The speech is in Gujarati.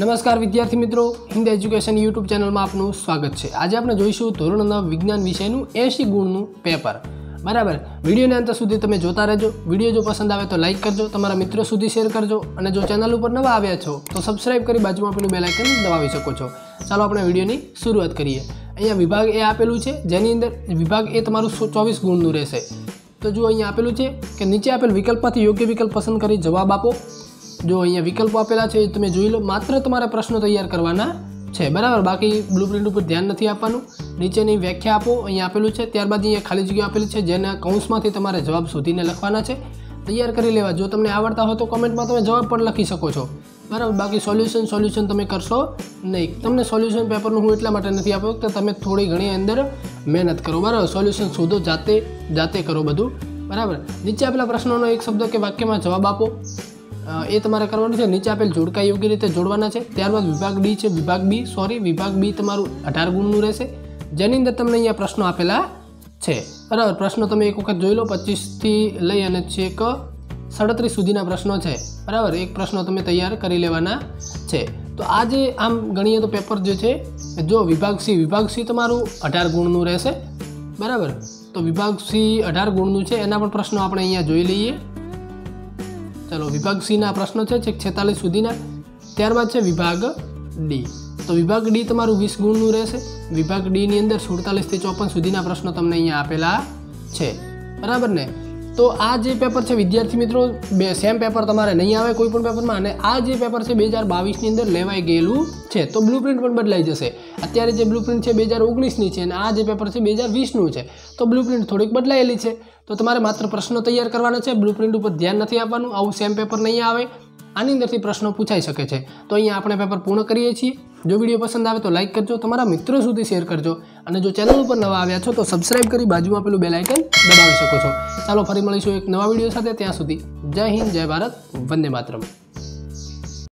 નમસ્કાર વિદ્યાર્થી મિત્રો. હિન્દ એજ્યુકેશન યુટ્યુબ ચેનલમાં આપનું સ્વાગત છે. આજે આપણે જોઈશું ધોરણ નવ વિજ્ઞાન વિષયનું એંશી ગુણનું પેપર. બરાબર? વિડીયોને અંત સુધી તમે જોતા રહેજો. વીડિયો જો પસંદ આવે તો લાઇક કરજો, તમારા મિત્રો સુધી શેર કરજો અને જો ચેનલ ઉપર નવા આવ્યા છો, તો સબસ્ક્રાઇબ કરી બાજુમાં પેલું બેલાઇકન દબાવી શકો છો. ચાલો આપણે વિડીયોની શરૂઆત કરીએ. અહીંયા વિભાગ એ આપેલું છે, જેની અંદર વિભાગ એ તમારું ચોવીસ ગુણનું રહેશે. તો જો અહીંયા આપેલું છે કે નીચે આપેલ વિકલ્પમાંથી યોગ્ય વિકલ્પ પસંદ કરી જવાબ આપો. જો અહીંયા વિકલ્પો આપેલા છે તમે જોઈ લો. માત્ર તમારે પ્રશ્નો તૈયાર કરવાના છે. બરાબર? બાકી બ્લુપ્રિન્ટ ઉપર ધ્યાન નથી આપવાનું. નીચેની વ્યાખ્યા આપો. અહીંયા આપેલું છે. ત્યારબાદ અહીંયા ખાલી જગ્યા આપેલી છે, જેના કૌંસમાંથી તમારે જવાબ શોધીને લખવાના છે. તૈયાર કરી લેવા. જો તમને આવડતા હોય તો કમેન્ટમાં તમે જવાબ પણ લખી શકો છો. બરાબર? બાકી સોલ્યુશન સોલ્યુશન તમે કરશો નહીં. તમને સોલ્યુશન પેપરનું હું એટલા માટે નથી આપ્યો કે તમે થોડી ઘણી અંદર મહેનત કરો. બરાબર? સોલ્યુશન શોધો જાતે જાતે કરો બધું. બરાબર? નીચે આપેલા પ્રશ્નોનો એક શબ્દ કે વાક્યમાં જવાબ આપો. એ તમારે કરવાનું છે. નીચે આપેલ જોડકા યોગ્ય રીતે જોડવાના છે. ત્યારબાદ વિભાગ ડી છે. વિભાગ બી સોરી વિભાગ બી તમારું અઢાર ગુણનું રહેશે. જેની અંદર તમને અહીંયા પ્રશ્નો આપેલા છે. બરાબર, પ્રશ્નો તમે એક વખત જોઈ લો. પચીસથી લઈ અને છેક સાડત્રીસ સુધીના પ્રશ્નો છે. બરાબર, એક પ્રશ્નો તમે તૈયાર કરી લેવાના છે. તો આ જે આમ ગણીએ તો પેપર જે છે, જો વિભાગ સી વિભાગ સી તમારું અઢાર ગુણનું રહેશે. બરાબર, તો વિભાગ સી અઢાર ગુણનું છે. એના પણ પ્રશ્નો આપણે અહીંયા જોઈ લઈએ. ચલો, વિભાગ સીના પ્રશ્નો છે છેક છેતાલીસ સુધીના. ત્યારબાદ છે વિભાગ ડી તો વિભાગ ડી તમારું વીસ ગુણનું રહેશે. વિભાગ ડીની અંદર સુડતાલીસથી ચોપન સુધીના પ્રશ્નો તમને અહીંયા આપેલા છે. બરાબર ને? તો આ જે પેપર છે, વિદ્યાર્થી મિત્રો, બે સેમ પેપર તમારે નહીં આવે કોઈ પણ પેપરમાં, અને આ જે પેપર છે બે હજાર બાવીસની અંદર લેવાઈ ગયેલું છે, તો બ્લુપ્રિન્ટ પણ બદલાઈ જશે. અત્યારે જે બ્લુપ્રિન્ટ છે બે હજાર ઓગણીસની છે, અને આ જે પેપર છે બે હજાર વીસનું છે, તો બ્લુપ્રિન્ટ થોડીક બદલાયેલી છે. તો તમારે માત્ર પ્રશ્નો તૈયાર કરવાના છે બ્લુપ્રિન્ટ ઉપર ધ્યાન નથી આપવાનું, આવું સેમ પેપર નહીં આવે. આની અંદરથી પ્રશ્નો પૂછાઈ શકે છે. તો અહીંયા આપણે પેપર પૂર્ણ કરીએ છીએ. જો વીડિયો પસંદ આવે તો લાઇક કરજો, તમારા મિત્રો સુધી શેર કરજો. અને જો ચેનલ ઉપર નવા આવ્યા છો તો સબસ્ક્રાઇબ કરી બાજુમાં પેલું બેલ આઇકન દબાવી શકો છો. ચાલો ફરી મળીશું એક નવા વીડિયો સાથે. ત્યાં સુધી જય હિન્દ, જય ભારત, વંદે માતરમ.